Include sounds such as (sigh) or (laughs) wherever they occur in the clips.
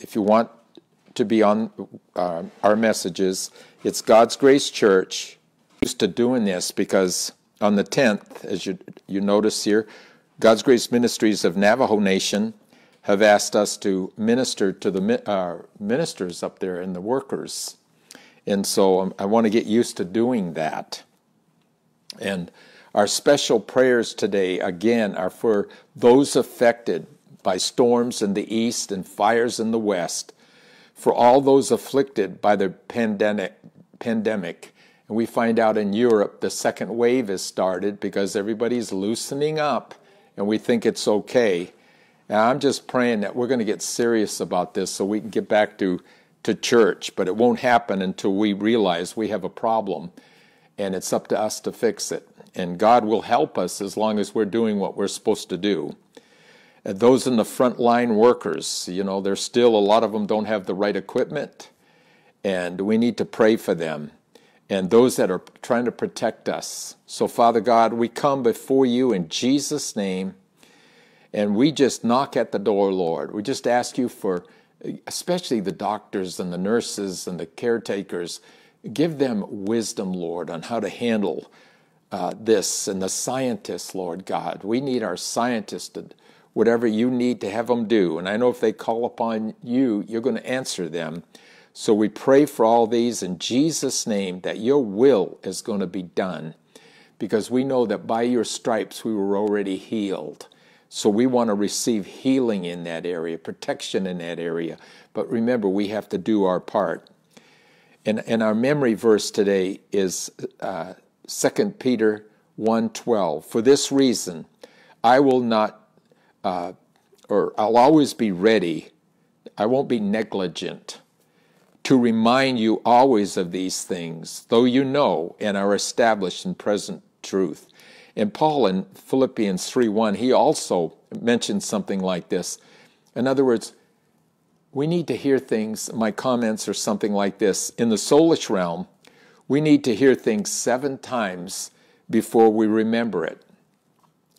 if you want to be on uh, our messages, it's God's Grace Church. Used to doing this because on the 10th, as you you notice here, God's Grace Ministries of Navajo Nation have asked us to minister to the uh, ministers up there and the workers. And so um, I want to get used to doing that. And our special prayers today, again, are for those affected by storms in the east and fires in the west, for all those afflicted by the pandemic. pandemic. And we find out in Europe the second wave has started because everybody's loosening up and we think it's okay. And I'm just praying that we're going to get serious about this so we can get back to, to church, but it won't happen until we realize we have a problem and it's up to us to fix it. And God will help us as long as we're doing what we're supposed to do. Those in the frontline workers, you know, there's still a lot of them don't have the right equipment, and we need to pray for them. And those that are trying to protect us. So, Father God, we come before you in Jesus' name and we just knock at the door, Lord. We just ask you for, especially the doctors and the nurses and the caretakers, give them wisdom, Lord, on how to handle uh, this and the scientists, Lord God. We need our scientists to, whatever you need to have them do. And I know if they call upon you, you're going to answer them. So we pray for all these in Jesus' name that your will is going to be done because we know that by your stripes we were already healed. So we want to receive healing in that area, protection in that area. But remember, we have to do our part. And, and our memory verse today is uh, 2 Peter 1.12. For this reason, I will not, uh, or I'll always be ready. I won't be negligent to remind you always of these things, though you know and are established in present truth. And Paul in Philippians 3:1, he also mentions something like this. In other words, we need to hear things, my comments are something like this. In the soulish realm, we need to hear things seven times before we remember it.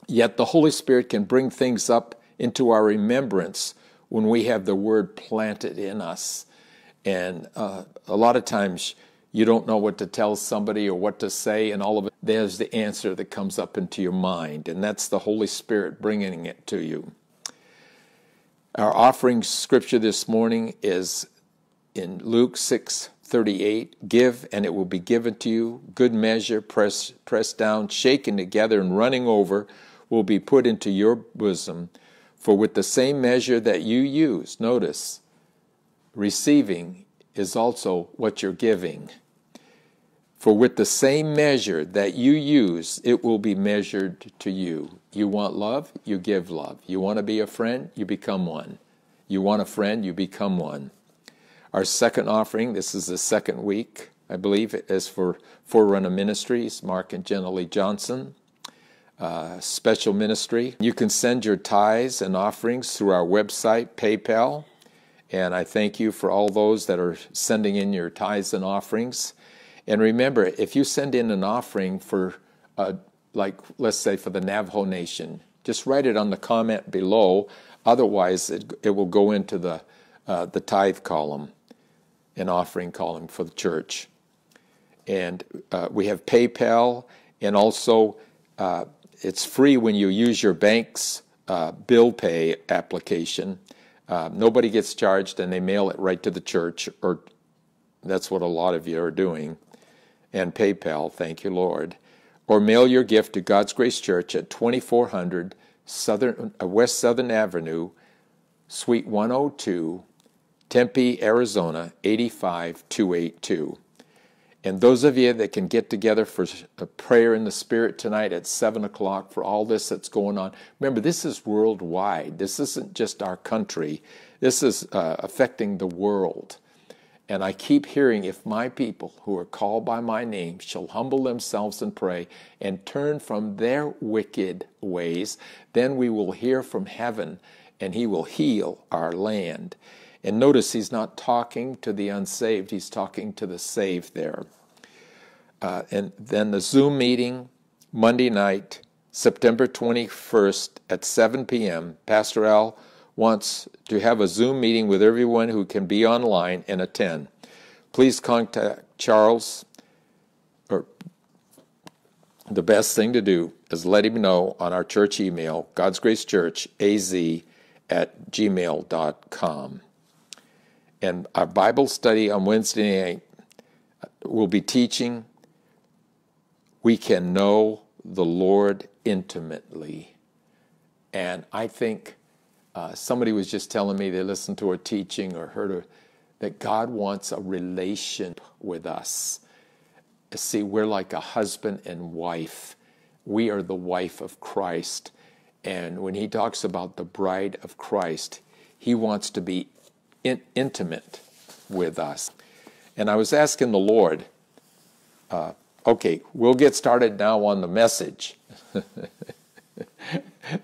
Yet the Holy Spirit can bring things up into our remembrance when we have the word planted in us. And uh, a lot of times you don't know what to tell somebody or what to say, and all of it, there's the answer that comes up into your mind, and that's the Holy Spirit bringing it to you. Our offering scripture this morning is in Luke 6 38. Give, and it will be given to you. Good measure, press, pressed down, shaken together, and running over will be put into your bosom. For with the same measure that you use, notice, receiving is also what you're giving. For with the same measure that you use, it will be measured to you. You want love, you give love. You want to be a friend, you become one. You want a friend, you become one. Our second offering, this is the second week, I believe, is for Forerunner Ministries, Mark and Jenna Lee Johnson. Uh, special ministry. You can send your tithes and offerings through our website, PayPal, and I thank you for all those that are sending in your tithes and offerings. And remember, if you send in an offering for, uh, like, let's say for the Navajo Nation, just write it on the comment below. Otherwise, it, it will go into the, uh, the tithe column, an offering column for the church. And uh, we have PayPal, and also uh, it's free when you use your bank's uh, bill pay application. Uh, nobody gets charged, and they mail it right to the church, or that's what a lot of you are doing and PayPal, thank you, Lord. Or mail your gift to God's Grace Church at 2400 Southern, uh, West Southern Avenue, Suite 102, Tempe, Arizona 85282. And those of you that can get together for a prayer in the Spirit tonight at 7 o'clock for all this that's going on. Remember, this is worldwide. This isn't just our country, this is uh, affecting the world. And I keep hearing, if my people who are called by my name shall humble themselves and pray and turn from their wicked ways, then we will hear from heaven and he will heal our land. And notice he's not talking to the unsaved, he's talking to the saved there. Uh, and then the Zoom meeting Monday night, September 21st at 7 p.m. Pastor Al wants to have a Zoom meeting with everyone who can be online and attend. Please contact Charles, or the best thing to do is let him know on our church email, God's Grace Church, az at gmail.com. And our Bible study on Wednesday night will be teaching we can know the Lord intimately. And I think uh, somebody was just telling me they listened to a teaching or heard a, that God wants a relation with us. See, we're like a husband and wife. We are the wife of Christ. And when he talks about the bride of Christ, he wants to be in, intimate with us. And I was asking the Lord, uh, okay, we'll get started now on the message. (laughs)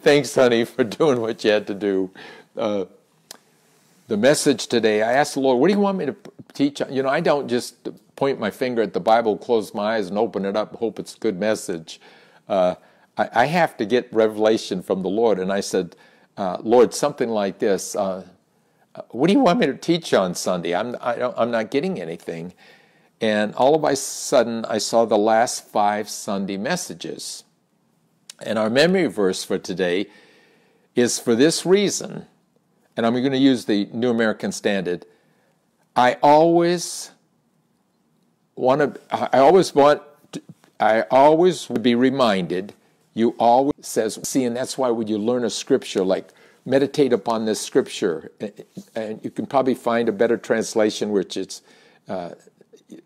Thanks, honey, for doing what you had to do. Uh, the message today, I asked the Lord, what do you want me to teach? You know, I don't just point my finger at the Bible, close my eyes, and open it up, hope it's a good message. Uh, I, I, have to get revelation from the Lord. And I said, uh, Lord, something like this. What do you want me to teach on Sunday? I'm, I am not getting anything. And all of a sudden, I saw the last five Sunday messages. And our memory verse for today is for this reason, and I'm going to use the New American Standard. I always want to, I always want, to, I always would be reminded, you always says, see, and that's why when you learn a scripture, like meditate upon this scripture, and you can probably find a better translation, which is uh,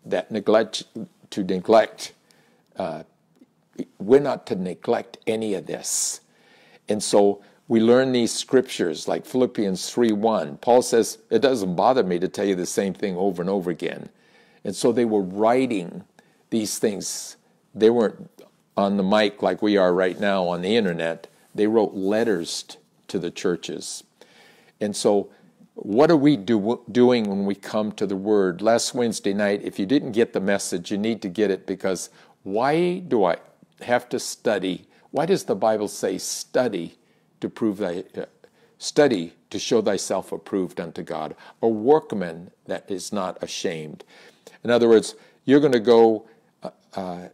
that neglect to neglect. Uh, we're not to neglect any of this. And so we learn these scriptures like Philippians 3:1. Paul says, It doesn't bother me to tell you the same thing over and over again. And so they were writing these things. They weren't on the mic like we are right now on the internet. They wrote letters to the churches. And so, what are we do, doing when we come to the Word? Last Wednesday night, if you didn't get the message, you need to get it because why do I have to study? Why does the Bible say study to prove thy uh, study to show thyself approved unto God, a workman that is not ashamed? In other words, you're going to go uh, uh,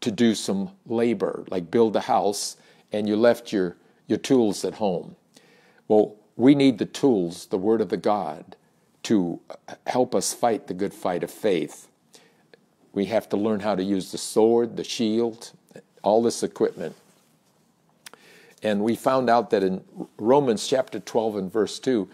to do some labor, like build a house, and you left your your tools at home. Well, we need the tools, the Word of the God, to help us fight the good fight of faith. We have to learn how to use the sword, the shield, all this equipment. And we found out that in Romans chapter 12 and verse 2,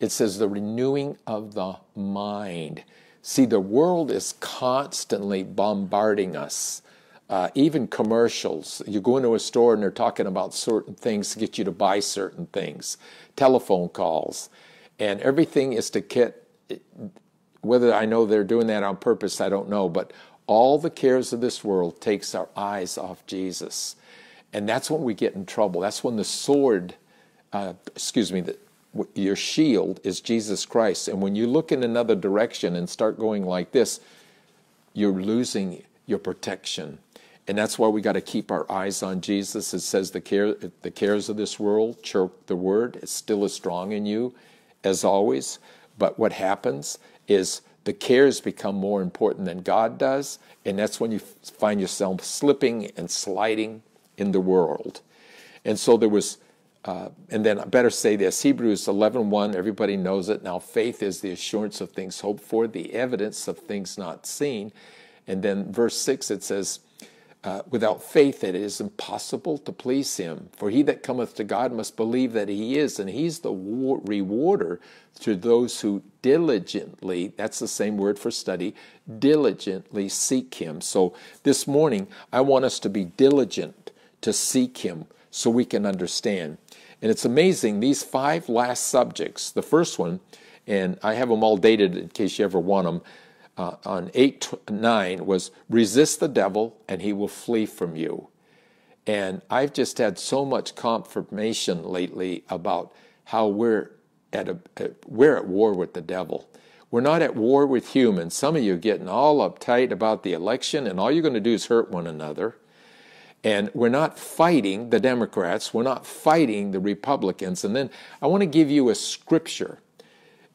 it says the renewing of the mind. See, the world is constantly bombarding us uh, even commercials. You go into a store and they're talking about certain things to get you to buy certain things, telephone calls, and everything is to get. Whether I know they're doing that on purpose, I don't know, but all the cares of this world takes our eyes off Jesus, and that's when we get in trouble. That's when the sword, uh, excuse me, the, your shield is Jesus Christ, and when you look in another direction and start going like this, you're losing your protection. And that's why we got to keep our eyes on Jesus. It says the care the cares of this world choke the word. It's still as strong in you as always. But what happens is the cares become more important than God does, and that's when you find yourself slipping and sliding in the world. And so there was uh, and then I better say this Hebrews 11 1, everybody knows it. Now, faith is the assurance of things hoped for, the evidence of things not seen. And then verse 6, it says, uh, without faith it is impossible to please him. For he that cometh to God must believe that he is, and he's the rewarder to those who diligently, that's the same word for study, diligently seek him. So this morning, I want us to be diligent to seek him so we can understand. And it's amazing, these five last subjects, the first one, and I have them all dated in case you ever want them uh, on 8 9 was resist the devil and he will flee from you. And I've just had so much confirmation lately about how we're at a, we're at war with the devil. We're not at war with humans. Some of you are getting all uptight about the election, and all you're going to do is hurt one another. And we're not fighting the Democrats, we're not fighting the Republicans. And then I want to give you a scripture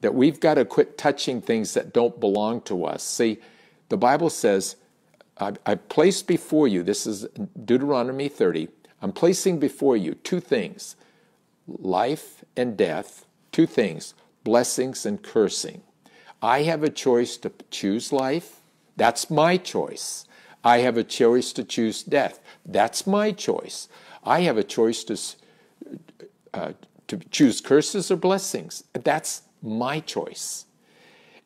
that we've got to quit touching things that don't belong to us. See, the Bible says, I, I place before you, this is Deuteronomy 30, I'm placing before you two things life and death, two things blessings and cursing. I have a choice to choose life. That's my choice. I have a choice to choose death. That's my choice. I have a choice to, uh, to choose curses or blessings. That's my choice.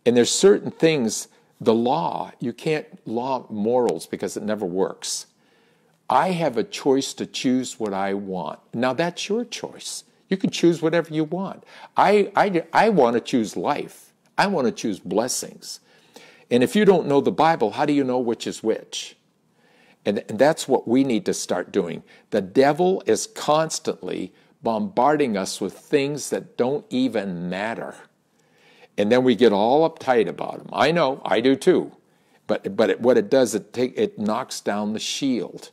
And there's certain things, the law, you can't law morals because it never works. I have a choice to choose what I want. Now that's your choice. You can choose whatever you want. I, I, I want to choose life. I want to choose blessings. And if you don't know the Bible, how do you know which is which? And, and that's what we need to start doing. The devil is constantly bombarding us with things that don't even matter. And then we get all uptight about them. I know, I do too. But, but it, what it does, it, take, it knocks down the shield.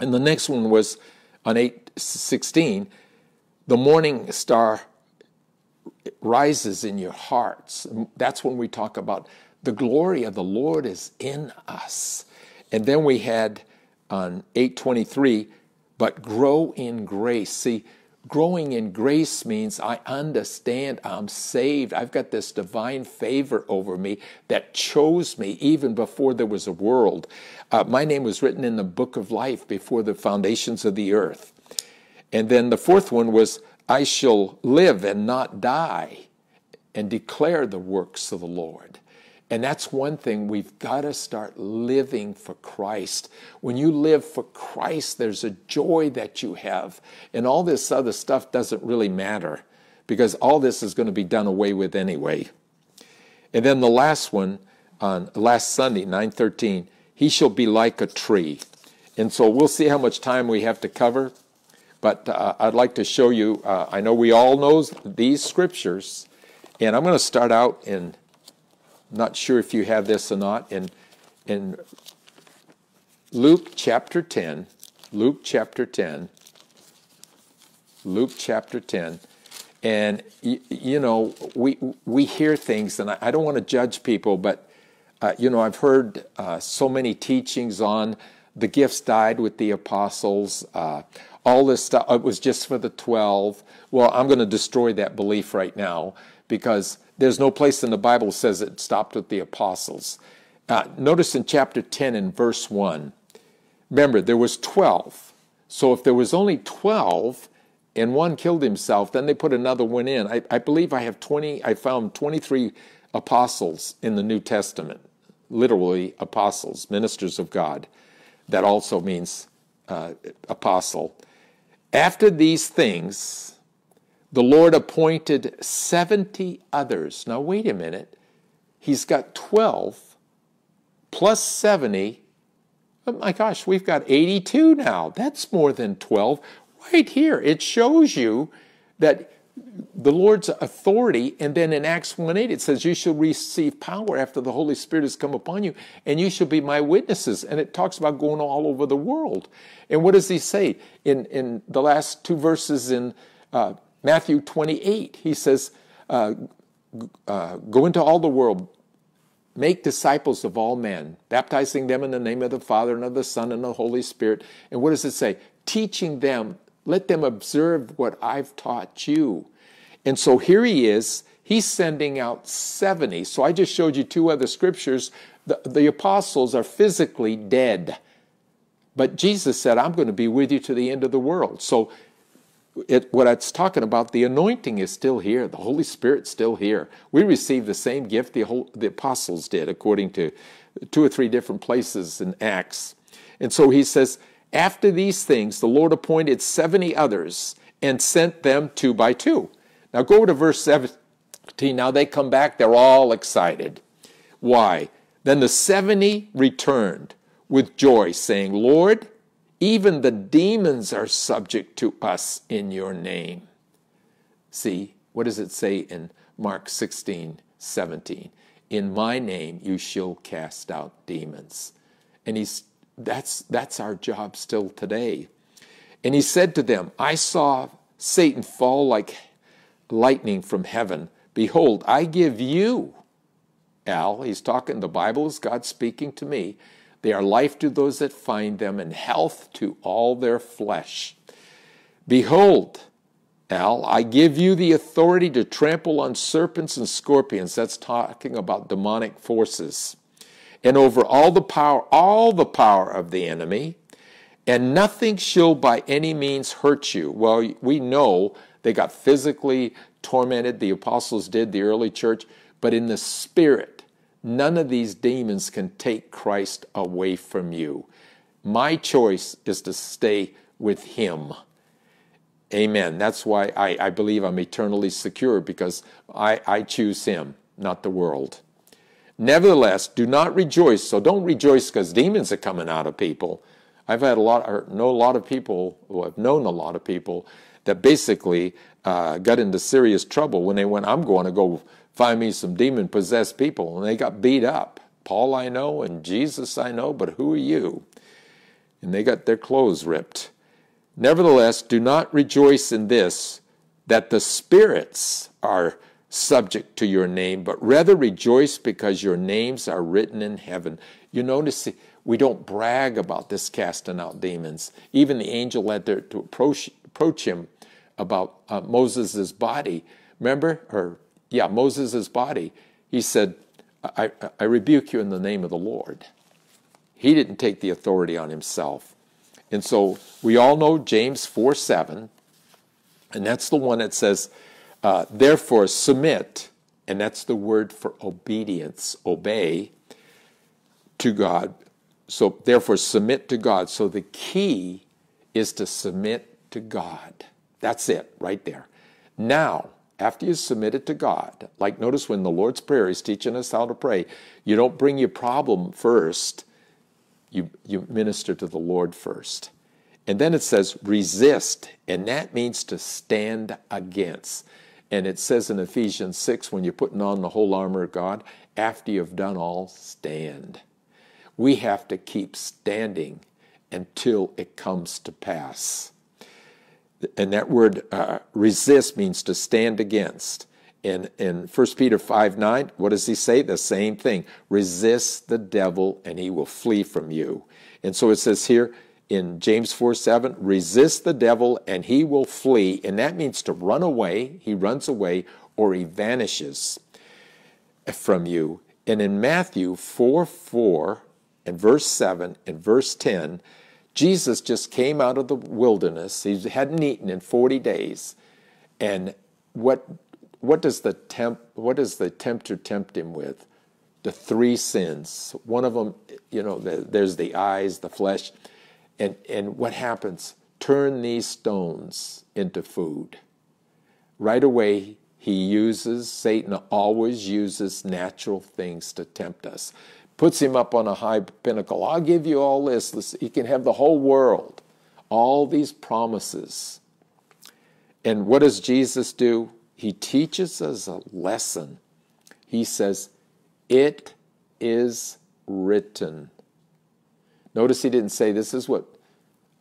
And the next one was on 816 the morning star rises in your hearts. That's when we talk about the glory of the Lord is in us. And then we had on 823, but grow in grace. See, growing in grace means I understand I'm saved. I've got this divine favor over me that chose me even before there was a world. Uh, my name was written in the book of life before the foundations of the earth. And then the fourth one was, I shall live and not die and declare the works of the Lord. And that's one thing we've got to start living for Christ. When you live for Christ, there's a joy that you have. And all this other stuff doesn't really matter because all this is going to be done away with anyway. And then the last one on last Sunday, 913, he shall be like a tree. And so we'll see how much time we have to cover. But uh, I'd like to show you, uh, I know we all know these scriptures, and I'm going to start out in, not sure if you have this or not, in, in Luke chapter 10. Luke chapter 10. Luke chapter 10. And, you, you know, we, we hear things, and I, I don't want to judge people, but, uh, you know, I've heard uh, so many teachings on the gifts died with the apostles uh, all this stuff, it was just for the 12. Well, I'm going to destroy that belief right now because there's no place in the Bible that says it stopped with the apostles. Uh, notice in chapter 10 and verse 1, remember, there was 12. So if there was only 12 and one killed himself, then they put another one in. I, I believe I have 20, I found 23 apostles in the New Testament, literally apostles, ministers of God. That also means uh, apostle. After these things, the Lord appointed 70 others. Now, wait a minute. He's got 12 plus 70. Oh my gosh, we've got 82 now. That's more than 12. Right here, it shows you that the Lord's authority, and then in Acts 1 8, it says, You shall receive power after the Holy Spirit has come upon you, and you shall be my witnesses. And it talks about going all over the world. And what does he say? In, in the last two verses in uh, Matthew 28, he says, uh, uh, Go into all the world, make disciples of all men, baptizing them in the name of the Father and of the Son and the Holy Spirit. And what does it say? Teaching them let them observe what I've taught you. And so here he is. He's sending out 70. So I just showed you two other scriptures. The, the apostles are physically dead. But Jesus said, I'm going to be with you to the end of the world. So it, what it's talking about, the anointing is still here. The Holy Spirit's still here. We receive the same gift the, whole, the apostles did, according to two or three different places in Acts. And so he says, after these things, the Lord appointed 70 others and sent them two by two. Now go to verse 17. Now they come back, they're all excited. Why? Then the 70 returned with joy, saying, Lord, even the demons are subject to us in your name. See, what does it say in Mark 16, 17? In my name you shall cast out demons. And he's that's, that's our job still today. And he said to them, I saw Satan fall like lightning from heaven. Behold, I give you, Al, he's talking, the Bible is God speaking to me. They are life to those that find them and health to all their flesh. Behold, Al, I give you the authority to trample on serpents and scorpions. That's talking about demonic forces. And over all the power, all the power of the enemy, and nothing shall by any means hurt you. Well, we know they got physically tormented, the apostles did, the early church, but in the spirit, none of these demons can take Christ away from you. My choice is to stay with Him. Amen. That's why I, I believe I'm eternally secure because I, I choose Him, not the world. Nevertheless, do not rejoice. So don't rejoice because demons are coming out of people. I've had a lot, or know a lot of people, who have known a lot of people that basically uh, got into serious trouble when they went, I'm going to go find me some demon possessed people. And they got beat up. Paul I know and Jesus I know, but who are you? And they got their clothes ripped. Nevertheless, do not rejoice in this, that the spirits are subject to your name, but rather rejoice because your names are written in heaven. You notice we don't brag about this casting out demons. Even the angel had to, to approach, approach him about uh, Moses' body. Remember? Or, yeah, Moses' body. He said, I, I rebuke you in the name of the Lord. He didn't take the authority on himself. And so we all know James 4 7, and that's the one that says, uh, Therefore, submit, and that's the word for obedience, obey to God. So, therefore, submit to God. So the key is to submit to God. That's it, right there. Now, after you submit it to God, like notice when the Lord's Prayer is teaching us how to pray, you don't bring your problem first you, you minister to the Lord first. And then it says resist, and that means to stand against. And it says in Ephesians 6 when you're putting on the whole armor of God, after you've done all, stand. We have to keep standing until it comes to pass. And that word uh, resist means to stand against. In, in 1 Peter 5 9, what does he say? The same thing. Resist the devil and he will flee from you. And so it says here in James 4 7, resist the devil and he will flee. And that means to run away. He runs away or he vanishes from you. And in Matthew 4 4 and verse 7 and verse 10, Jesus just came out of the wilderness. He hadn't eaten in 40 days. And what what does the temp what does the tempter tempt him with? The three sins. One of them, you know, the, there's the eyes, the flesh, and and what happens? Turn these stones into food. Right away, he uses Satan always uses natural things to tempt us. Puts him up on a high pinnacle. I'll give you all this. He can have the whole world. All these promises. And what does Jesus do? he teaches us a lesson. He says, It is written. Notice he didn't say, This is what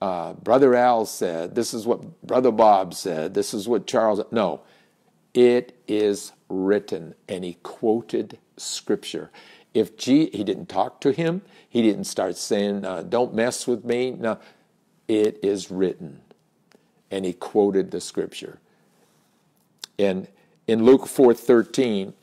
uh, Brother Al said, this is what Brother Bob said, this is what Charles. No, it is written. And he quoted scripture. If G, he didn't talk to him, he didn't start saying, uh, Don't mess with me. No, it is written. And he quoted the scripture. And in Luke 4:13,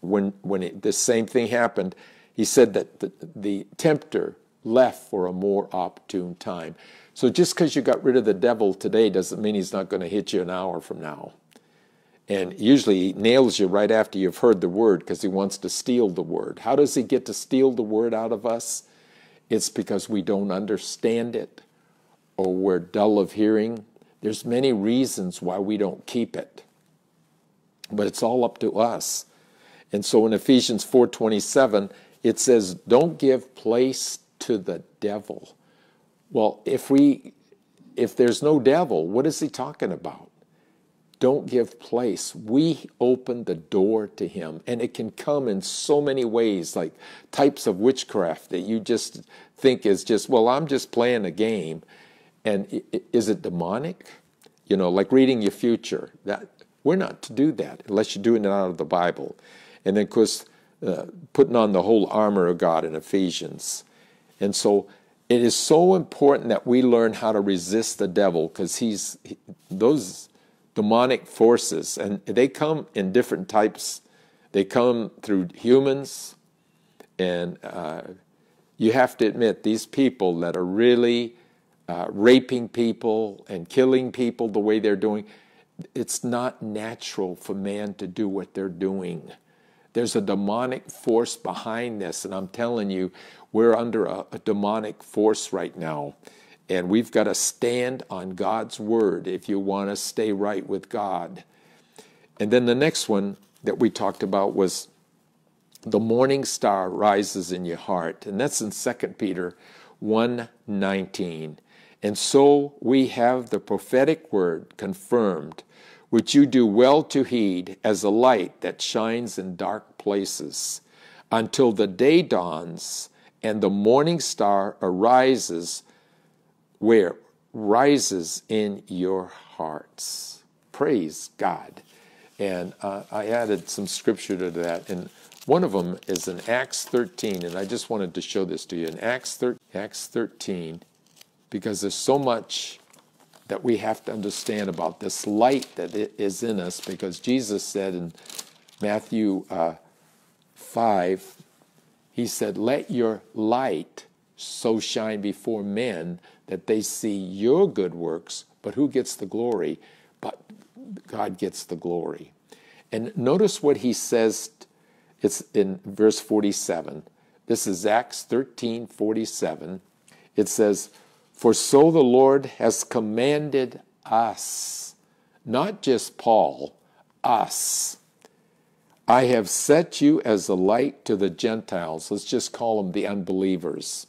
when when it, the same thing happened, he said that the, the tempter left for a more opportune time. So just because you got rid of the devil today doesn't mean he's not going to hit you an hour from now. And usually he nails you right after you've heard the word because he wants to steal the word. How does he get to steal the word out of us? It's because we don't understand it or we're dull of hearing. There's many reasons why we don't keep it but it's all up to us. And so in Ephesians 4:27 it says don't give place to the devil. Well, if we if there's no devil, what is he talking about? Don't give place. We open the door to him, and it can come in so many ways, like types of witchcraft that you just think is just, well, I'm just playing a game. And is it demonic? You know, like reading your future. That we're not to do that unless you're doing it out of the Bible. And then, of course, uh, putting on the whole armor of God in Ephesians. And so it is so important that we learn how to resist the devil because he's he, those demonic forces, and they come in different types. They come through humans, and uh, you have to admit these people that are really uh, raping people and killing people the way they're doing, it's not natural for man to do what they're doing. There's a demonic force behind this, and I'm telling you, we're under a, a demonic force right now. And we've got to stand on God's word if you want to stay right with God. And then the next one that we talked about was the morning star rises in your heart. And that's in 2 Peter 1:19. And so we have the prophetic word confirmed, which you do well to heed as a light that shines in dark places, until the day dawns and the morning star arises where rises in your hearts. Praise God. And uh, I added some scripture to that. And one of them is in Acts 13. And I just wanted to show this to you. In Acts, thir- Acts 13, because there's so much that we have to understand about this light that is in us. Because Jesus said in Matthew uh, 5, He said, Let your light so shine before men that they see your good works, but who gets the glory? But God gets the glory. And notice what he says, it's in verse 47. This is Acts 13 47. It says, For so the Lord has commanded us, not just Paul, us. I have set you as a light to the Gentiles. Let's just call them the unbelievers.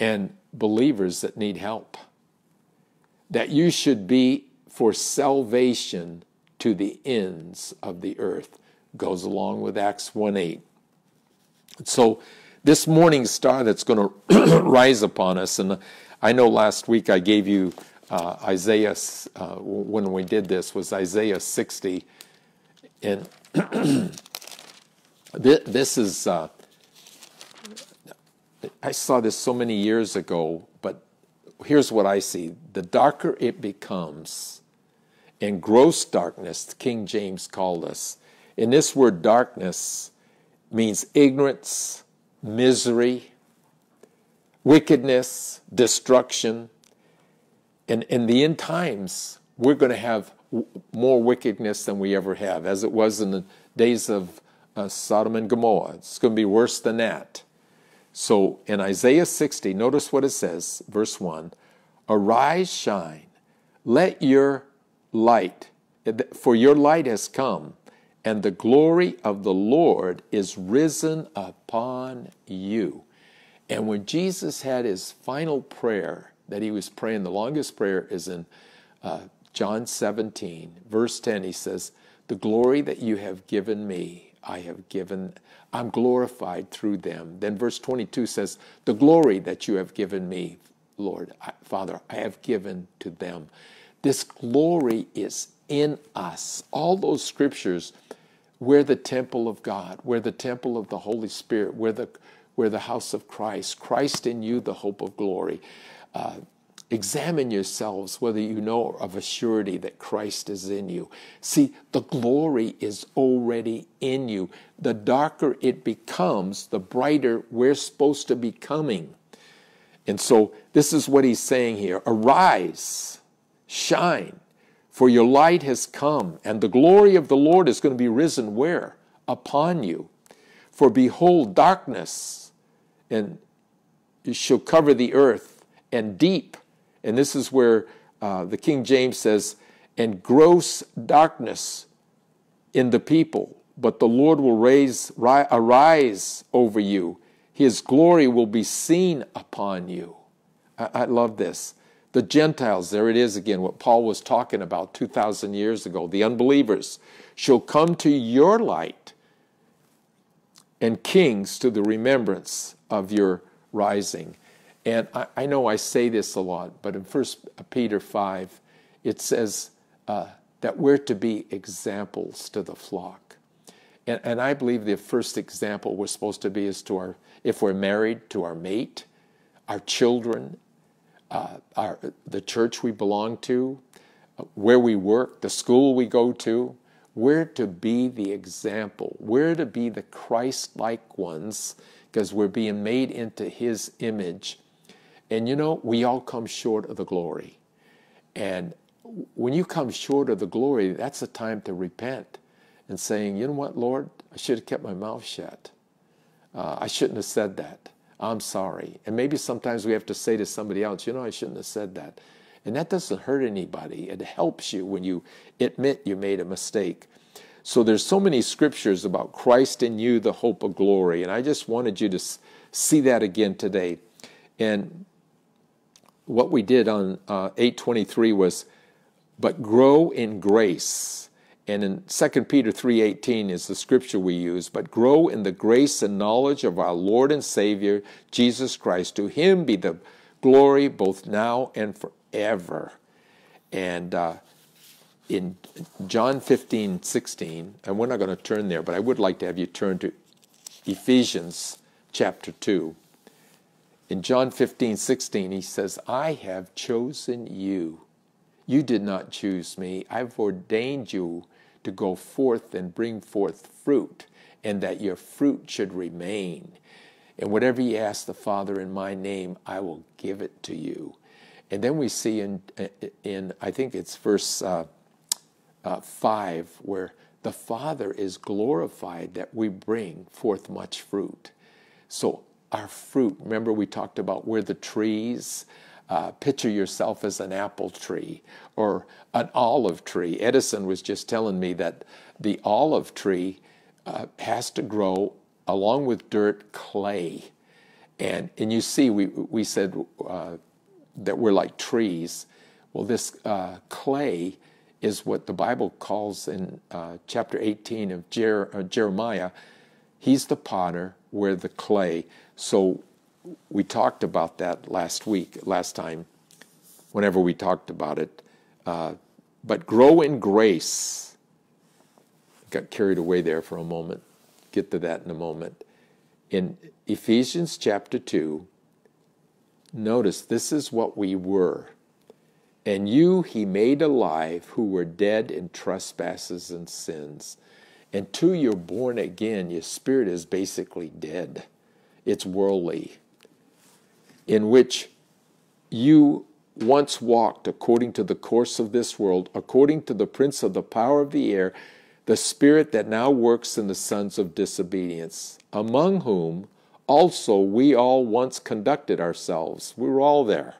And believers that need help. That you should be for salvation to the ends of the earth. Goes along with Acts 1 8. So, this morning star that's going to (clears throat) rise upon us, and I know last week I gave you uh, Isaiah, uh, when we did this, was Isaiah 60. And (clears throat) this is. Uh, I saw this so many years ago, but here's what I see. The darker it becomes, in gross darkness, King James called us. In this word, darkness means ignorance, misery, wickedness, destruction. And in the end times, we're going to have more wickedness than we ever have, as it was in the days of uh, Sodom and Gomorrah. It's going to be worse than that. So in Isaiah 60, notice what it says, verse 1 Arise, shine, let your light, for your light has come, and the glory of the Lord is risen upon you. And when Jesus had his final prayer that he was praying, the longest prayer is in uh, John 17, verse 10. He says, The glory that you have given me, I have given I'm glorified through them. Then verse 22 says, The glory that you have given me, Lord, I, Father, I have given to them. This glory is in us. All those scriptures, we're the temple of God, we're the temple of the Holy Spirit, we're the, we're the house of Christ. Christ in you, the hope of glory. Uh, Examine yourselves whether you know of a surety that Christ is in you. See, the glory is already in you. The darker it becomes, the brighter we're supposed to be coming. And so, this is what he's saying here Arise, shine, for your light has come, and the glory of the Lord is going to be risen where? Upon you. For behold, darkness and shall cover the earth, and deep and this is where uh, the King James says, and gross darkness in the people, but the Lord will raise, ri- arise over you. His glory will be seen upon you. I, I love this. The Gentiles, there it is again, what Paul was talking about 2,000 years ago. The unbelievers shall come to your light, and kings to the remembrance of your rising. And I, I know I say this a lot, but in 1 Peter 5, it says uh, that we're to be examples to the flock. And, and I believe the first example we're supposed to be is to our, if we're married, to our mate, our children, uh, our, the church we belong to, where we work, the school we go to. We're to be the example. We're to be the Christ like ones because we're being made into His image. And you know, we all come short of the glory. And when you come short of the glory, that's the time to repent and saying, you know what, Lord, I should have kept my mouth shut. Uh, I shouldn't have said that. I'm sorry. And maybe sometimes we have to say to somebody else, you know, I shouldn't have said that. And that doesn't hurt anybody. It helps you when you admit you made a mistake. So there's so many scriptures about Christ in you, the hope of glory. And I just wanted you to see that again today. And what we did on uh, 823 was, but grow in grace and in 2 Peter 3:18 is the scripture we use, but grow in the grace and knowledge of our Lord and Savior Jesus Christ. To him be the glory both now and forever. And uh, in John 15, 16, and we're not going to turn there, but I would like to have you turn to Ephesians chapter 2. In John 15, 16, he says, I have chosen you. You did not choose me. I've ordained you to go forth and bring forth fruit, and that your fruit should remain. And whatever you ask the Father in my name, I will give it to you. And then we see in, in I think it's verse uh, uh, 5, where the Father is glorified that we bring forth much fruit. So, our fruit, remember we talked about where the trees, uh, picture yourself as an apple tree or an olive tree. Edison was just telling me that the olive tree uh, has to grow along with dirt clay. And, and you see, we, we said uh, that we're like trees. Well, this uh, clay is what the Bible calls in uh, chapter 18 of Jer- uh, Jeremiah. He's the potter, we're the clay. So we talked about that last week, last time, whenever we talked about it. Uh, but grow in grace. Got carried away there for a moment. Get to that in a moment. In Ephesians chapter 2, notice this is what we were. And you he made alive who were dead in trespasses and sins. And to you're born again, your spirit is basically dead. It's worldly in which you once walked according to the course of this world, according to the prince of the power of the air, the spirit that now works in the sons of disobedience, among whom also we all once conducted ourselves. We were all there.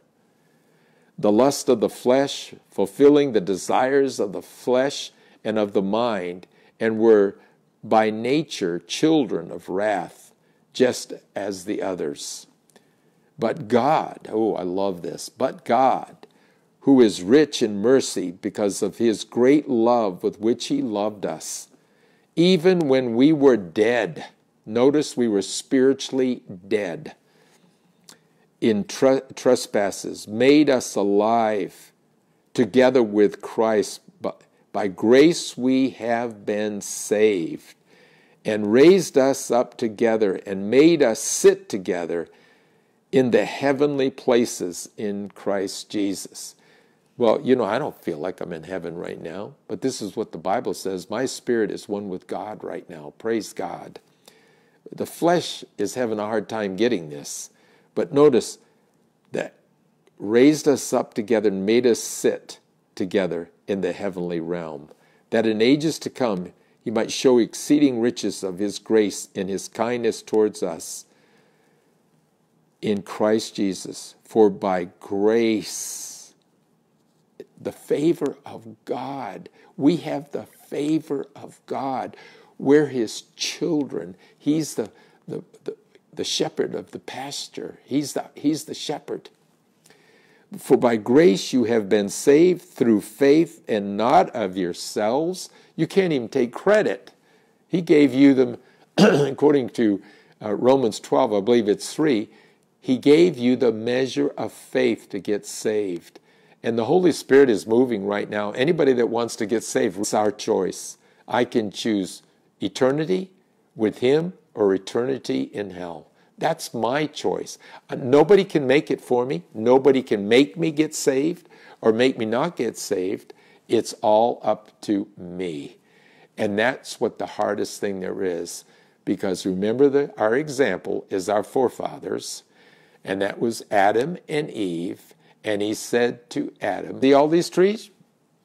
The lust of the flesh, fulfilling the desires of the flesh and of the mind, and were by nature children of wrath, just as the others. But God, oh, I love this, but God, who is rich in mercy because of his great love with which he loved us, even when we were dead, notice we were spiritually dead in tre- trespasses, made us alive together with Christ. By grace we have been saved, and raised us up together, and made us sit together in the heavenly places in Christ Jesus. Well, you know, I don't feel like I'm in heaven right now, but this is what the Bible says. My spirit is one with God right now. Praise God. The flesh is having a hard time getting this, but notice that raised us up together and made us sit together in the heavenly realm, that in ages to come he might show exceeding riches of his grace and his kindness towards us in Christ Jesus. For by grace, the favor of God, we have the favor of God. We're his children. He's the, the, the, the shepherd of the pasture, he's the, he's the shepherd. For by grace you have been saved through faith and not of yourselves. You can't even take credit. He gave you them, (clears throat) according to uh, Romans 12, I believe it's 3, He gave you the measure of faith to get saved. And the Holy Spirit is moving right now. Anybody that wants to get saved, it's our choice. I can choose eternity with Him or eternity in hell. That's my choice. Uh, nobody can make it for me. Nobody can make me get saved or make me not get saved. It's all up to me. And that's what the hardest thing there is. Because remember, that our example is our forefathers, and that was Adam and Eve. And he said to Adam, See all these trees?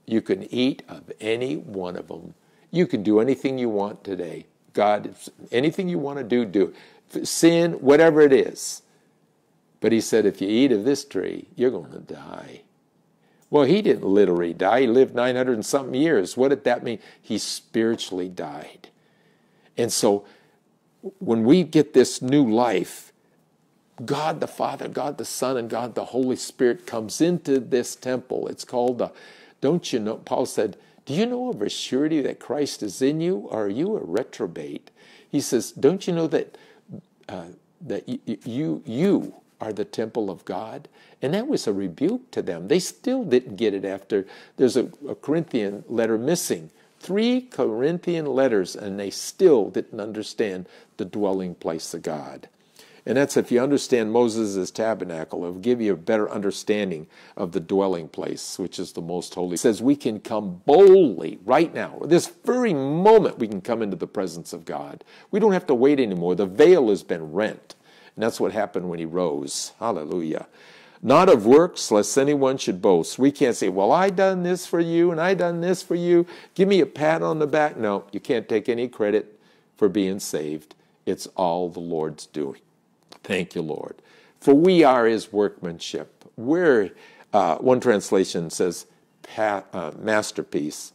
You can eat of any one of them. You can do anything you want today. God, anything you want to do, do sin, whatever it is. But he said, if you eat of this tree, you're going to die. Well, he didn't literally die. He lived 900 and something years. What did that mean? He spiritually died. And so when we get this new life, God the Father, God the Son, and God the Holy Spirit comes into this temple. It's called the, don't you know, Paul said, do you know of a surety that Christ is in you, or are you a reprobate? He says, don't you know that uh, that you, you, you are the temple of God. And that was a rebuke to them. They still didn't get it after there's a, a Corinthian letter missing. Three Corinthian letters, and they still didn't understand the dwelling place of God. And that's if you understand Moses' tabernacle, it'll give you a better understanding of the dwelling place, which is the most holy. It says we can come boldly right now. This very moment we can come into the presence of God. We don't have to wait anymore. The veil has been rent. And that's what happened when he rose. Hallelujah. Not of works, lest anyone should boast. We can't say, Well, I done this for you and I done this for you. Give me a pat on the back. No, you can't take any credit for being saved. It's all the Lord's doing. Thank you, Lord. For we are his workmanship. We're, uh, one translation says, pa- uh, masterpiece.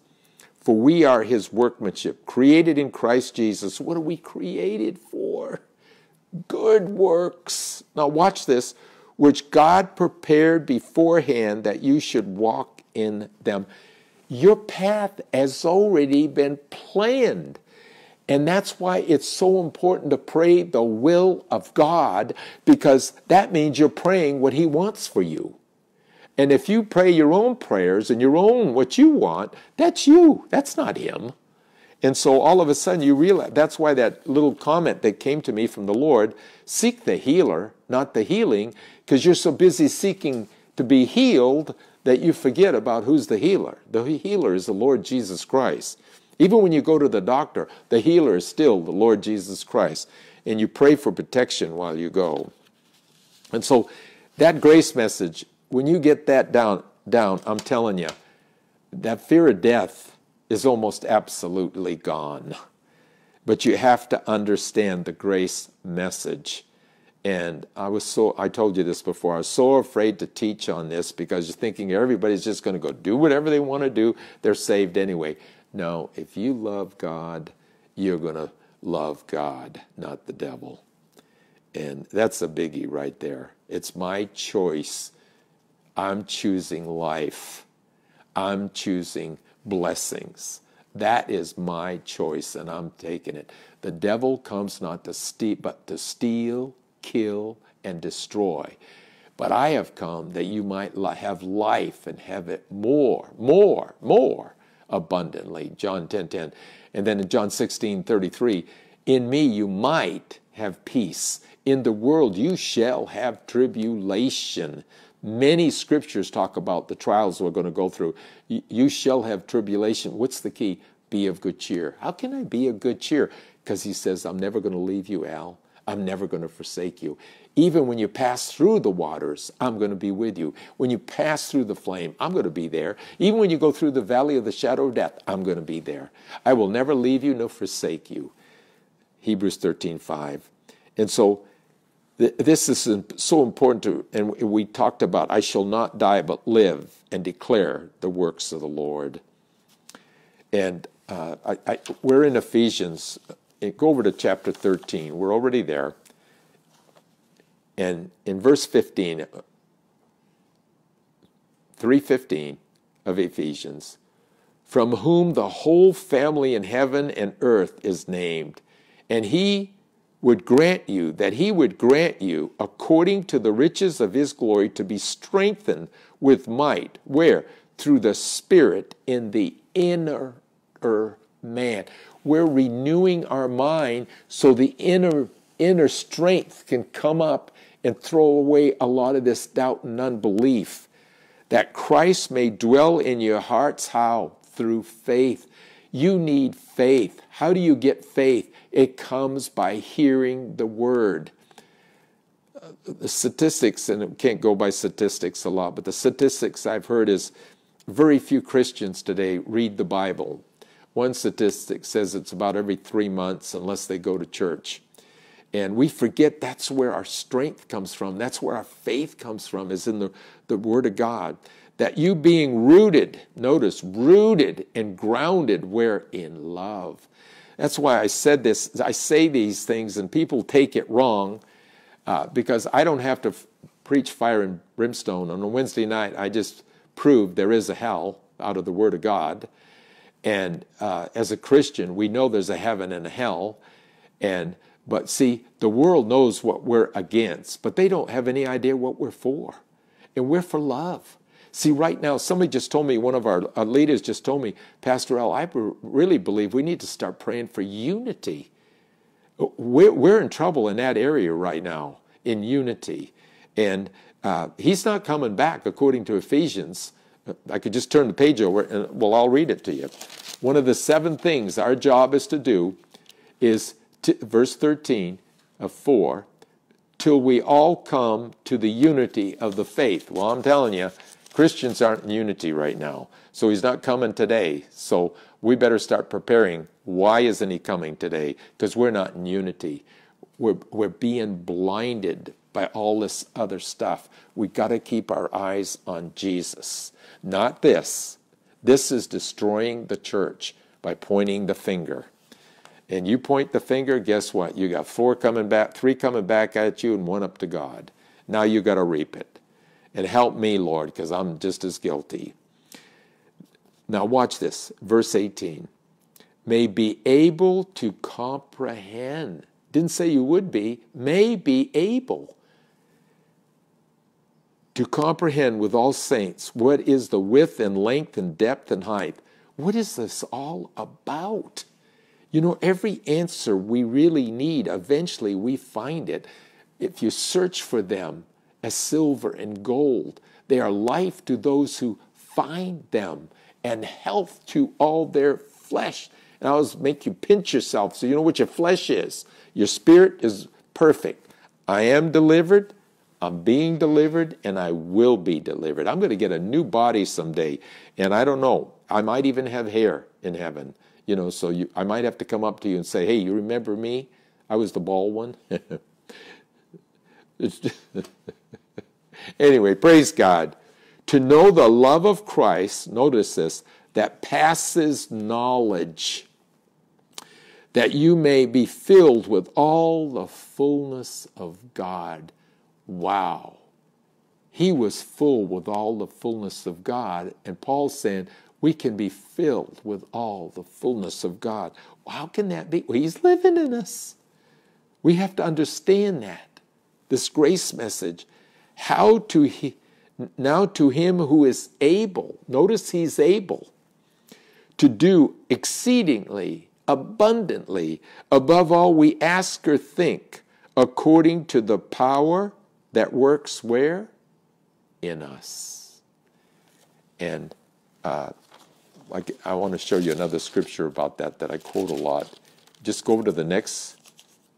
For we are his workmanship, created in Christ Jesus. What are we created for? Good works. Now, watch this, which God prepared beforehand that you should walk in them. Your path has already been planned. And that's why it's so important to pray the will of God, because that means you're praying what He wants for you. And if you pray your own prayers and your own what you want, that's you. That's not Him. And so all of a sudden you realize that's why that little comment that came to me from the Lord seek the healer, not the healing, because you're so busy seeking to be healed that you forget about who's the healer. The healer is the Lord Jesus Christ. Even when you go to the doctor, the healer is still the Lord Jesus Christ. And you pray for protection while you go. And so that grace message, when you get that down, down, I'm telling you, that fear of death is almost absolutely gone. But you have to understand the grace message. And I was so, I told you this before, I was so afraid to teach on this because you're thinking everybody's just going to go do whatever they want to do. They're saved anyway. No, if you love God, you're going to love God, not the devil. And that's a biggie right there. It's my choice. I'm choosing life. I'm choosing blessings. That is my choice, and I'm taking it. The devil comes not to steal, but to steal, kill, and destroy. But I have come that you might have life and have it more, more, more abundantly. John 10 10. And then in John 16 33, in me you might have peace. In the world you shall have tribulation. Many scriptures talk about the trials we're going to go through. You shall have tribulation. What's the key? Be of good cheer. How can I be of good cheer? Because he says, I'm never going to leave you, Al. I'm never going to forsake you. Even when you pass through the waters, I'm going to be with you. When you pass through the flame, I'm going to be there. Even when you go through the valley of the shadow of death, I'm going to be there. I will never leave you nor forsake you. Hebrews 13, 5. And so this is so important to, and we talked about, I shall not die but live and declare the works of the Lord. And uh, I, I, we're in Ephesians. Go over to chapter 13. We're already there. And in verse 15, 3:15 of Ephesians, from whom the whole family in heaven and earth is named, and he would grant you that he would grant you according to the riches of his glory to be strengthened with might. Where? Through the spirit in the inner man. We're renewing our mind so the inner inner strength can come up and throw away a lot of this doubt and unbelief that Christ may dwell in your hearts. How? Through faith. You need faith. How do you get faith? It comes by hearing the word. The statistics and it can't go by statistics a lot but the statistics i've heard is very few christians today read the bible. One statistic says it's about every three months unless they go to church. And we forget that's where our strength comes from. That's where our faith comes from, is in the, the Word of God. That you being rooted, notice, rooted and grounded where in love. That's why I said this. I say these things and people take it wrong uh, because I don't have to f- preach fire and brimstone. On a Wednesday night, I just proved there is a hell out of the Word of God. And uh, as a Christian, we know there's a heaven and a hell. And but see, the world knows what we're against, but they don't have any idea what we're for. And we're for love. See, right now, somebody just told me, one of our, leaders just told me, Pastor Al, I really believe we need to start praying for unity. We're, we're in trouble in that area right now, in unity. And uh, he's not coming back, according to Ephesians. I could just turn the page over and well, I'll read it to you. One of the seven things our job is to do is verse 13 of 4 till we all come to the unity of the faith. Well, I'm telling you, Christians aren't in unity right now. So he's not coming today. So we better start preparing. Why isn't he coming today? Because we're not in unity. We're, we're being blinded by all this other stuff. We got to keep our eyes on Jesus. Not this. This is destroying the church by pointing the finger. And you point the finger, guess what? You got four coming back, three coming back at you, and one up to God. Now you got to reap it. And help me, Lord, because I'm just as guilty. Now watch this, verse 18. May be able to comprehend. Didn't say you would be, may be able to comprehend with all saints what is the width and length and depth and height. What is this all about? You know, every answer we really need, eventually we find it. If you search for them as silver and gold, they are life to those who find them and health to all their flesh. And I always make you pinch yourself so you know what your flesh is. Your spirit is perfect. I am delivered. I'm being delivered and I will be delivered. I'm going to get a new body someday. And I don't know, I might even have hair in heaven. You know, so you, I might have to come up to you and say, hey, you remember me? I was the bald one. (laughs) (laughs) anyway, praise God. To know the love of Christ, notice this, that passes knowledge, that you may be filled with all the fullness of God. Wow. He was full with all the fullness of God. And Paul's saying, we can be filled with all the fullness of God. How can that be? Well, He's living in us. We have to understand that. This grace message. How to he, now to him who is able, notice he's able to do exceedingly, abundantly, above all we ask or think, according to the power that works where? In us. And uh, like I want to show you another scripture about that that I quote a lot. Just go to the next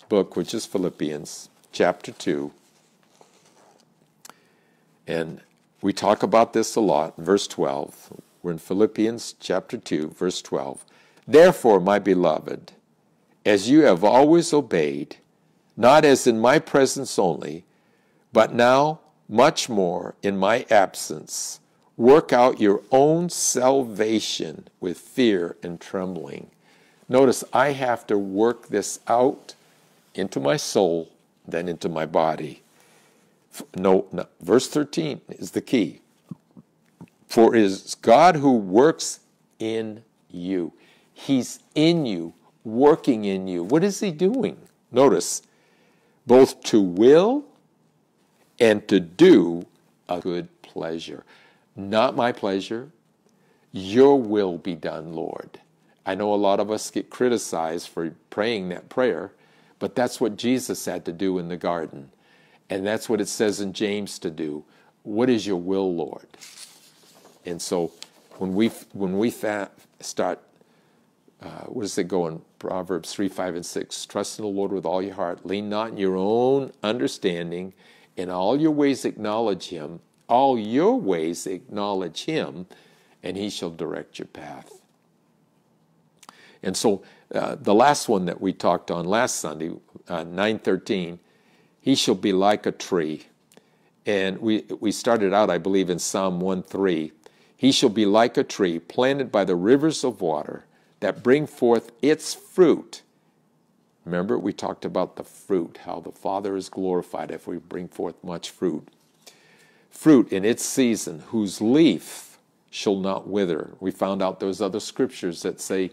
book, which is Philippians chapter 2. And we talk about this a lot, verse 12. We're in Philippians chapter 2, verse 12. Therefore, my beloved, as you have always obeyed, not as in my presence only, but now, much more in my absence, work out your own salvation with fear and trembling. Notice I have to work this out into my soul, then into my body. No, no, verse 13 is the key. For it is God who works in you. He's in you, working in you. What is He doing? Notice, both to will and to do a good pleasure. Not my pleasure, your will be done, Lord. I know a lot of us get criticized for praying that prayer, but that's what Jesus had to do in the garden. And that's what it says in James to do. What is your will, Lord? And so when we when we start, uh, what does it go in Proverbs 3, 5, and 6? Trust in the Lord with all your heart. Lean not in your own understanding. In all your ways acknowledge him. All your ways acknowledge him, and he shall direct your path. And so uh, the last one that we talked on last Sunday, uh, 913, he shall be like a tree. And we, we started out, I believe, in Psalm 1 3. He shall be like a tree planted by the rivers of water that bring forth its fruit. Remember, we talked about the fruit, how the Father is glorified if we bring forth much fruit. Fruit in its season, whose leaf shall not wither. We found out those other scriptures that say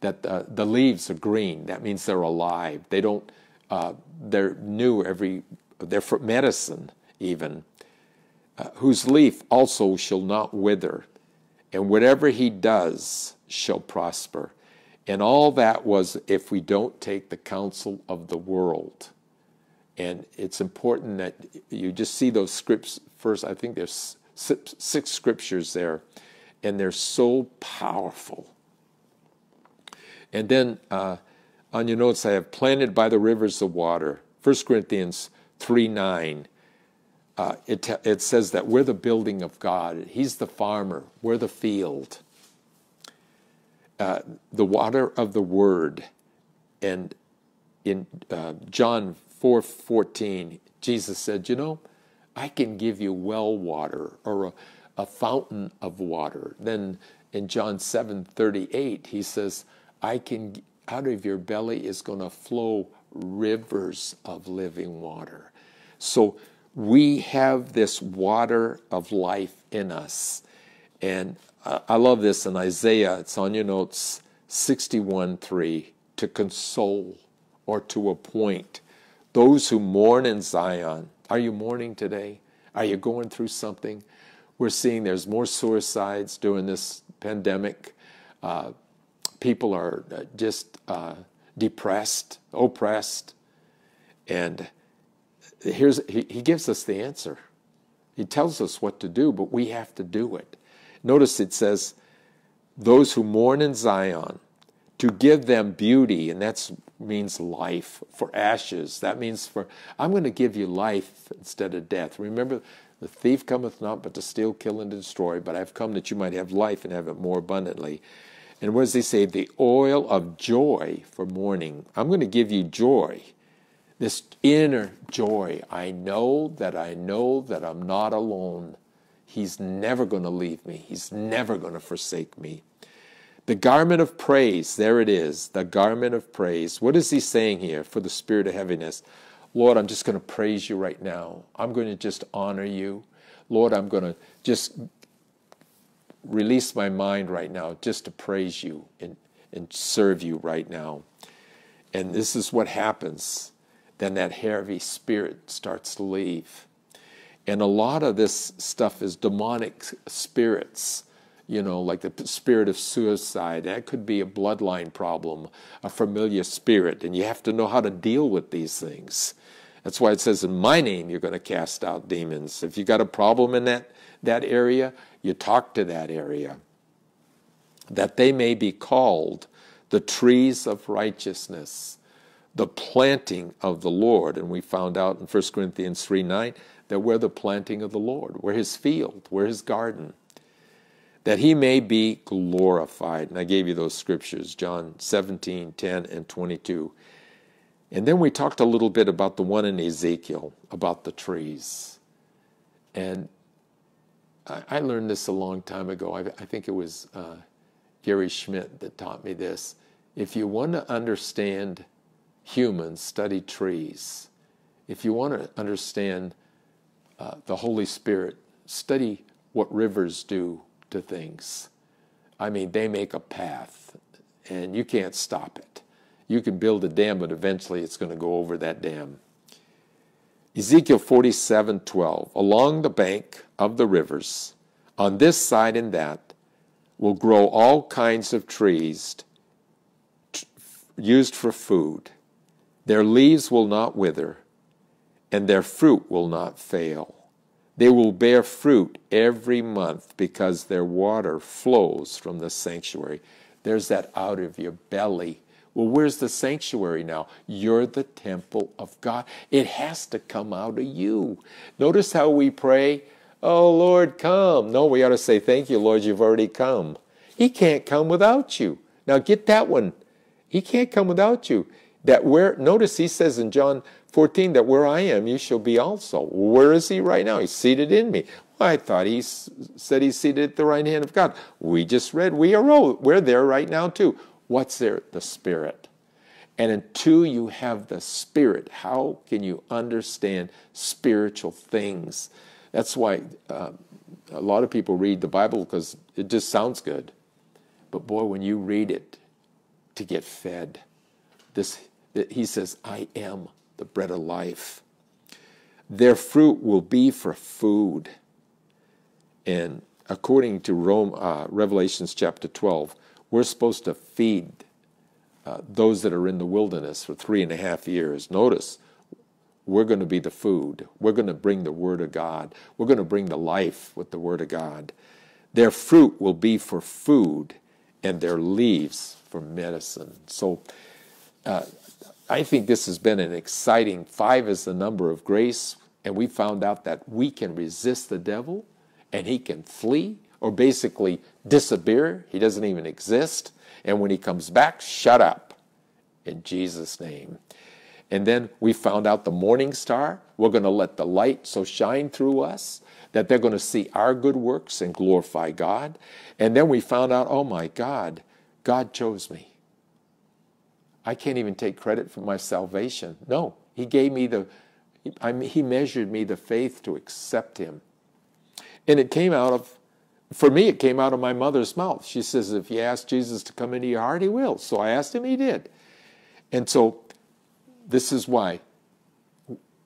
that the, the leaves are green. That means they're alive. They don't, uh, they're new every, they're for medicine even uh, whose leaf also shall not wither, and whatever he does shall prosper. And all that was if we don't take the counsel of the world. And it's important that you just see those scripts first. I think there's six scriptures there, and they're so powerful. And then uh, on your notes, I have planted by the rivers of water. 1 Corinthians 3 9 uh, it, it says that we're the building of God. He's the farmer. We're the field. Uh, the water of the word. And in uh, John 4 14, Jesus said, You know, I can give you well water or a, a fountain of water. Then in John 7 38, he says, I can, out of your belly is going to flow rivers of living water. So, we have this water of life in us. And I love this in Isaiah, it's on your notes 61 3 to console or to appoint those who mourn in Zion. Are you mourning today? Are you going through something? We're seeing there's more suicides during this pandemic. Uh, people are uh, just uh, depressed, oppressed, and here's he, he gives us the answer. He tells us what to do, but we have to do it. Notice it says, those who mourn in Zion, to give them beauty, and that means life for ashes. That means for, I'm going to give you life instead of death. Remember, the thief cometh not but to steal, kill, and destroy, but I've come that you might have life and have it more abundantly. And what does he say? The oil of joy for mourning. I'm going to give you joy this inner joy. I know that I know that I'm not alone. He's never going to leave me, He's never going to forsake me. The garment of praise, there it is, the garment of praise. What is he saying here for the spirit of heaviness? Lord, I'm just going to praise you right now. I'm going to just honor you. Lord, I'm going to just release my mind right now just to praise you and, and serve you right now. And this is what happens then that heavy spirit starts to leave. And a lot of this stuff is demonic spirits, you know, like the spirit of suicide. That could be a bloodline problem, a familiar spirit, and you have to know how to deal with these things. That's why it says, In my name, you're going to cast out demons. If you've got a problem in that, that area, you talk to that area. That they may be called the trees of righteousness the planting of the Lord. And we found out in 1 Corinthians 3 9 that we're the planting of the Lord, we're his field, we're his garden, that he may be glorified. And I gave you those scriptures, John 17 10 and 22. And then we talked a little bit about the one in Ezekiel, about the trees. And I, learned this a long time ago. I, I think it was uh, Gary Schmidt that taught me this. If you want to understand humans study trees. If you want to understand uh, the Holy Spirit, study what rivers do to things. I mean, they make a path, and you can't stop it. You can build a dam, but eventually it's going to go over that dam. Ezekiel 47 12. Along the bank of the rivers, on this side and that, will grow all kinds of trees used for food. Their leaves will not wither, and their fruit will not fail. They will bear fruit every month because their water flows from the sanctuary. There's that out of your belly. Well, where's the sanctuary now? You're the temple of God. It has to come out of you. Notice how we pray, Oh Lord, come. No, we ought to say, Thank you, Lord, you've already come. He can't come without you. Now get that one. He can't come without you. That where notice he says in John 14 that where I am, you shall be also. Where is he right now? He's seated in me. Well, I thought he said he's seated at the right hand of God. We just read we are all, we're there right now too. What's there? The Spirit. And until you have the Spirit, how can you understand spiritual things? That's why uh, a lot of people read the Bible because it just sounds good. But boy, when you read it to get fed, this he says, I am the bread of life. Their fruit will be for food. And according to Rome, uh, Revelations chapter 12, we're supposed to feed uh, those that are in the wilderness for three and a half years. Notice, we're going to be the food. We're going to bring the Word of God. We're going to bring the life with the Word of God. Their fruit will be for food, and their leaves for medicine. So, uh, I think this has been an exciting. Five is the number of grace, and we found out that we can resist the devil and he can flee or basically disappear. He doesn't even exist. And when he comes back, shut up in Jesus' name. And then we found out the morning star. We're going to let the light so shine through us that they're going to see our good works and glorify God. And then we found out, oh my God, God chose me. I can't even take credit for my salvation. No, He gave me the, I He measured me the faith to accept Him. And it came out of, for me, it came out of my mother's mouth. She says, if you ask Jesus to come into your heart, He will. So I asked Him, He did. And so this is why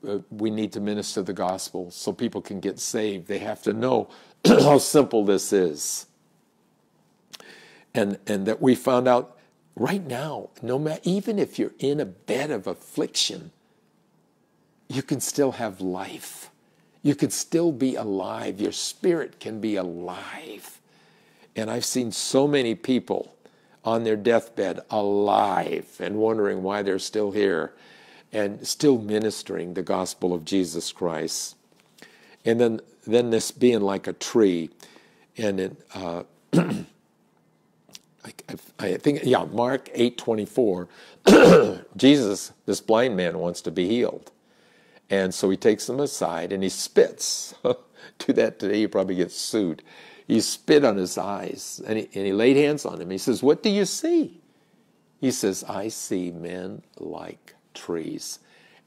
uh, we need to minister the gospel so people can get saved. They have to know (clears throat) how simple this is. And, and that we found out right now, no matter, even if you're in a bed of affliction, you can still have life. You can still be alive. Your spirit can be alive. And I've seen so many people on their deathbed alive and wondering why they're still here and still ministering the gospel of Jesus Christ. And then, then this being like a tree, and it, uh, (clears throat) I, I, think, yeah, Mark 8 24, (clears throat) Jesus, this blind man, wants to be healed. And so he takes him aside and he spits. (laughs) Do that today, you probably get sued. He spit on his eyes and he, and he laid hands on him. He says, What do you see? He says, I see men like trees.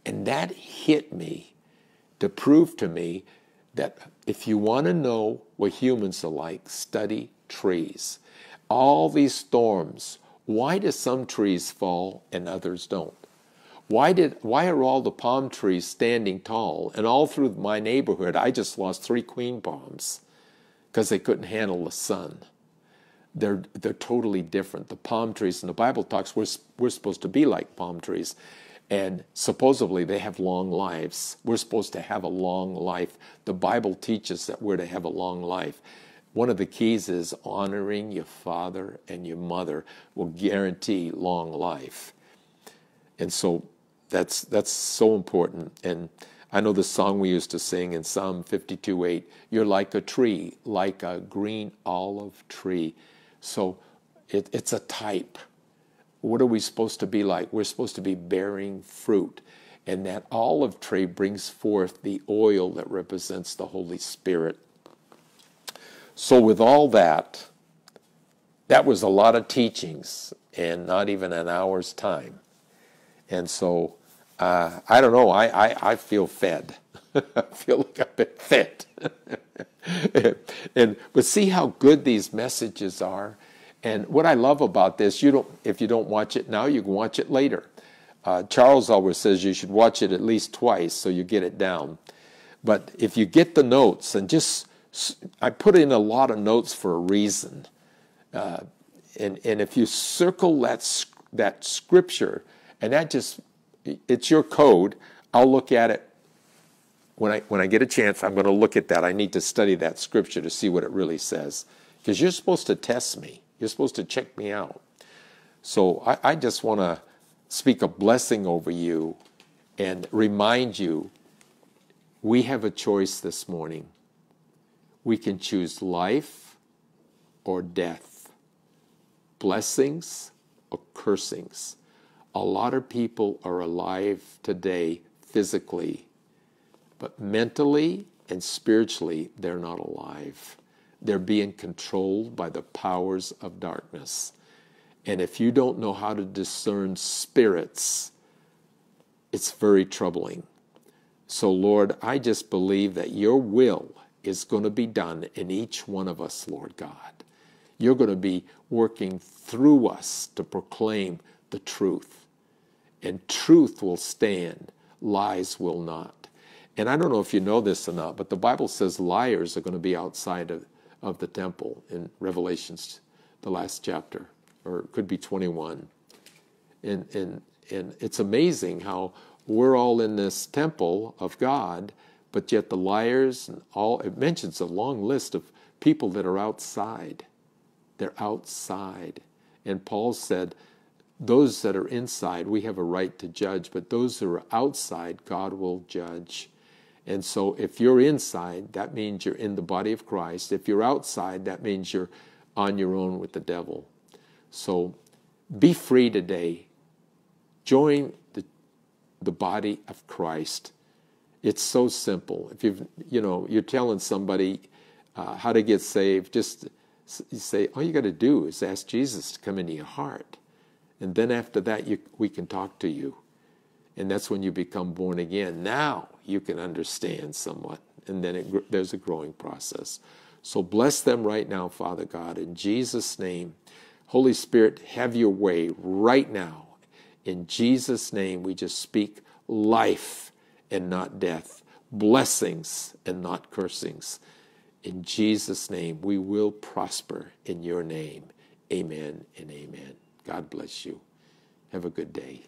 And that hit me to prove to me that if you want to know what humans are like, study trees all these storms, why do some trees fall and others don't? Why did why are all the palm trees standing tall? And all through my neighborhood, I just lost three queen palms because they couldn't handle the sun. They're they're totally different. The palm trees in the Bible talks we're we're supposed to be like palm trees, and supposedly they have long lives. We're supposed to have a long life. The Bible teaches that we're to have a long life. One of the keys is honoring your father and your mother will guarantee long life. And so that's that's so important. And I know the song we used to sing in Psalm 52 8, you're like a tree, like a green olive tree. So it, it's a type. What are we supposed to be like? We're supposed to be bearing fruit. And that olive tree brings forth the oil that represents the Holy Spirit. So, with all that, that was a lot of teachings and not even an hour's time. And so, uh, I don't know, I, I, I feel fed. (laughs) I feel like I've been fed. (laughs) and but see how good these messages are. And what I love about this, you don't if you don't watch it now, you can watch it later. Uh, Charles always says you should watch it at least twice so you get it down. But if you get the notes and just, I put in a lot of notes for a reason. Uh, and, and if you circle that, that scripture, and that just, it's your code, I'll look at it when I, when I get a chance, I'm going to look at that. I need to study that scripture to see what it really says. Because you're supposed to test me, you're supposed to check me out. So I, I just want to speak a blessing over you and remind you we have a choice this morning. We can choose life or death, blessings or cursings. A lot of people are alive today physically but mentally and spiritually, they're not alive. They're being controlled by the powers of darkness. And if you don't know how to discern spirits, it's very troubling. So, Lord, I just believe that your will is going to be done in each one of us, Lord God. You're going to be working through us to proclaim the truth. And truth will stand, lies will not. And I don't know if you know this or not, but the Bible says liars are going to be outside of, of the temple in Revelations, the last chapter, or it could be 21. And, and, and it's amazing how we're all in this temple of God, but yet the liars and all, it mentions a long list of people that are outside. They're outside. And Paul said, those that are inside, we have a right to judge, but those who are outside, God will judge. And so if you're inside, that means you're in the body of Christ. If you're outside, that means you're on your own with the devil. So be free today. Join the, the body of Christ. It's so simple. If you've, you know, you're telling somebody uh, how to get saved, just say, all you got to do is ask Jesus to come into your heart. And then after that, you, we can talk to you. And that's when you become born again. Now you can understand somewhat. And then it, there's a growing process. So bless them right now, Father God, in Jesus' name. Holy Spirit, have your way right now. In Jesus' name, we just speak life and not death, blessings and not cursings. In Jesus' name, we will prosper in your name. Amen and amen. God bless you. Have a good day.